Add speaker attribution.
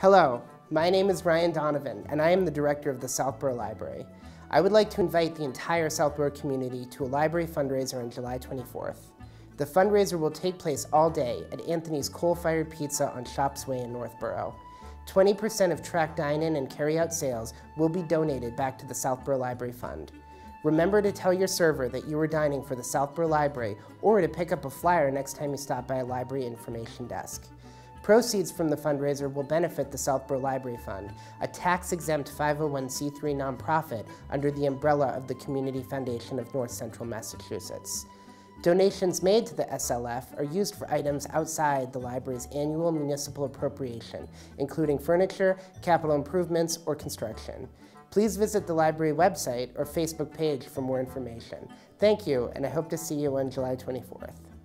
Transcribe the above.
Speaker 1: Hello, my name is Ryan Donovan, and I am the director of the Southborough Library. I would like to invite the entire Southborough community to a library fundraiser on July 24th. The fundraiser will take place all day at Anthony's Coal Fired Pizza on Shops Way in Northborough. 20% of track dine-in and carry-out sales will be donated back to the Southborough Library Fund. Remember to tell your server that you are dining for the Southborough Library or to pick up a flyer next time you stop by a library information desk. Proceeds from the fundraiser will benefit the Southborough Library Fund, a tax-exempt 501c3 nonprofit under the umbrella of the Community Foundation of North Central Massachusetts. Donations made to the SLF are used for items outside the library's annual municipal appropriation, including furniture, capital improvements, or construction. Please visit the library website or Facebook page for more information. Thank you, and I hope to see you on July 24th.